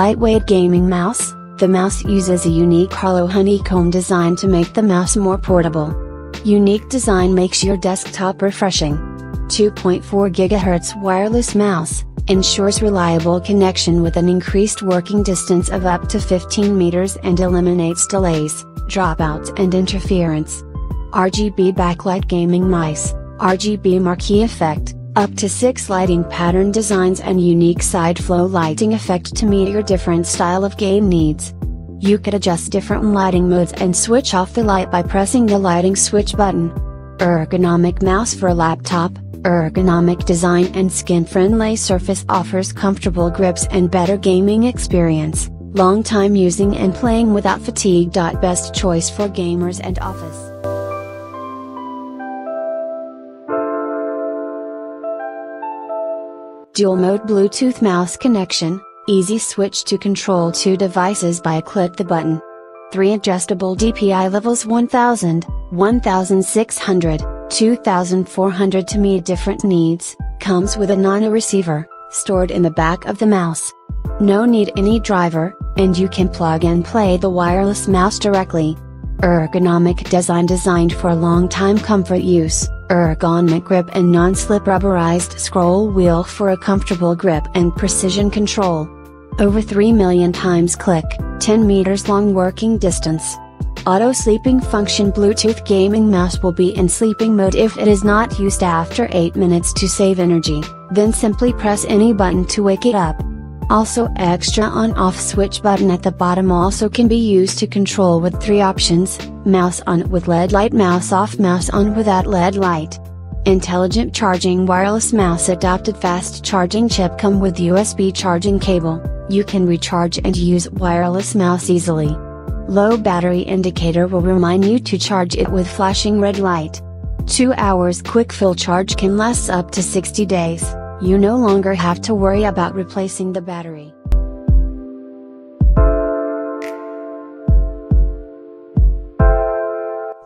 Lightweight gaming mouse, the mouse uses a unique hollow honeycomb design to make the mouse more portable. Unique design makes your desktop refreshing. 2.4 GHz wireless mouse, ensures reliable connection with an increased working distance of up to 15 meters and eliminates delays, dropouts and interference. RGB backlight gaming mice, RGB marquee effect, up to 6 lighting pattern designs and unique side flow lighting effect to meet your different style of game needs. You could adjust different lighting modes and switch off the light by pressing the lighting switch button. Ergonomic mouse for laptop, ergonomic design and skin-friendly surface offers comfortable grips and better gaming experience, long time using and playing without fatigue. Best choice for gamers and office. Dual mode Bluetooth mouse connection, easy switch to control two devices by click the button. 3 adjustable DPI levels 1000, 1600, 2400 to meet different needs, comes with a nano receiver, stored in the back of the mouse. No need any driver, and you can plug and play the wireless mouse directly. Ergonomic design designed for long time comfort use ergonomic grip and non-slip rubberized scroll wheel for a comfortable grip and precision control. Over 3 million times click, 10 meters long working distance. Auto sleeping function Bluetooth gaming mouse will be in sleeping mode if it is not used after 8 minutes to save energy, then simply press any button to wake it up. Also extra on off switch button at the bottom also can be used to control with three options, mouse on with LED light mouse off mouse on without LED light. Intelligent charging wireless mouse adopted fast charging chip come with USB charging cable, you can recharge and use wireless mouse easily. Low battery indicator will remind you to charge it with flashing red light. 2 hours quick fill charge can last up to 60 days you no longer have to worry about replacing the battery.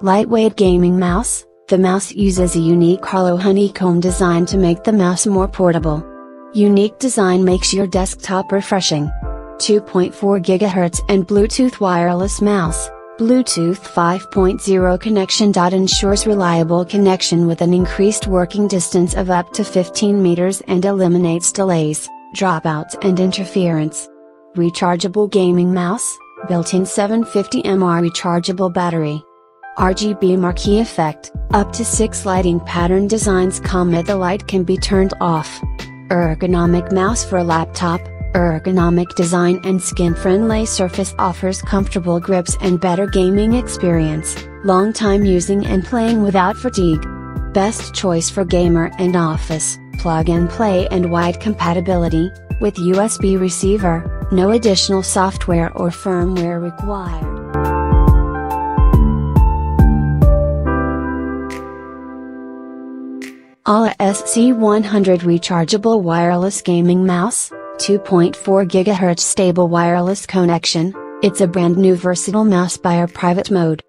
Lightweight gaming mouse, the mouse uses a unique hollow honeycomb design to make the mouse more portable. Unique design makes your desktop refreshing. 2.4 GHz and Bluetooth wireless mouse, Bluetooth 5.0 connection. ensures reliable connection with an increased working distance of up to 15 meters and eliminates delays, dropouts and interference. Rechargeable gaming mouse, built-in 750 mAh rechargeable battery. RGB marquee effect, up to 6 lighting pattern designs the light can be turned off. Ergonomic mouse for laptop, ergonomic design and skin-friendly surface offers comfortable grips and better gaming experience, long time using and playing without fatigue. Best choice for gamer and office, plug and play and wide compatibility, with USB receiver, no additional software or firmware required. AULA SC100 Rechargeable Wireless Gaming Mouse 2.4 GHz stable wireless connection, it's a brand new versatile mouse by our private mode.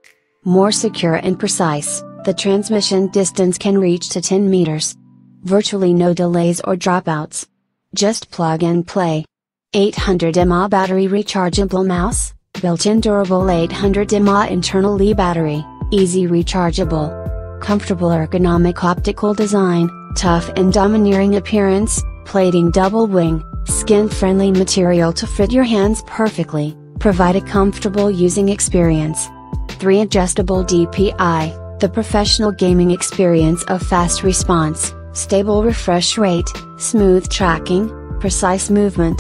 More secure and precise, the transmission distance can reach to 10 meters. Virtually no delays or dropouts. Just plug and play. 800 mAh battery rechargeable mouse, built-in durable 800 mAh internal Li battery, easy rechargeable. Comfortable ergonomic optical design, tough and domineering appearance, plating double wing, Skin-friendly material to fit your hands perfectly, provide a comfortable using experience. 3 Adjustable DPI, the professional gaming experience of fast response, stable refresh rate, smooth tracking, precise movement.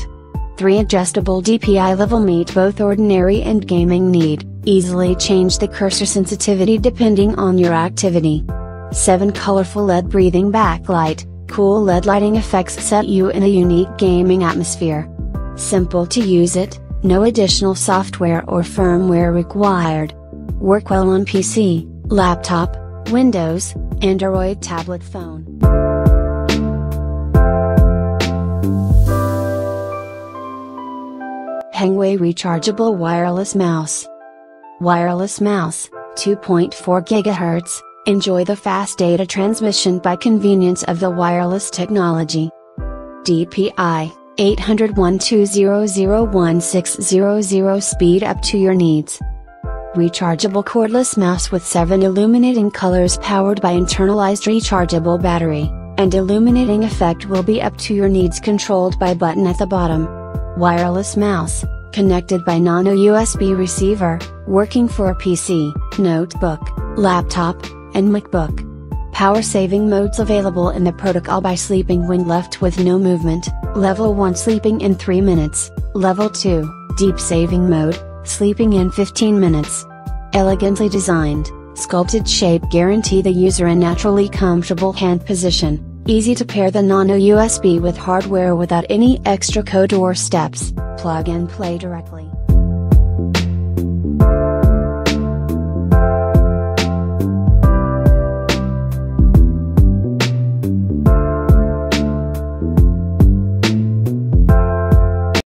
3 Adjustable DPI level meet both ordinary and gaming need, easily change the cursor sensitivity depending on your activity. 7 Colorful LED breathing backlight, Cool LED lighting effects set you in a unique gaming atmosphere. Simple to use it, no additional software or firmware required. Work well on PC, laptop, Windows, Android tablet phone. Hengway Rechargeable Wireless Mouse Wireless Mouse, 2.4 GHz, Enjoy the fast data transmission by convenience of the wireless technology. DPI, 800 speed up to your needs. Rechargeable cordless mouse with 7 illuminating colors powered by internalized rechargeable battery, and illuminating effect will be up to your needs controlled by button at the bottom. Wireless mouse, connected by nano USB receiver, working for a PC, notebook, laptop, and MacBook. Power saving modes available in the protocol by sleeping when left with no movement, level 1 sleeping in 3 minutes, level 2, deep saving mode, sleeping in 15 minutes. Elegantly designed, sculpted shape guarantee the user a naturally comfortable hand position, easy to pair the nano USB with hardware without any extra code or steps, plug and play directly.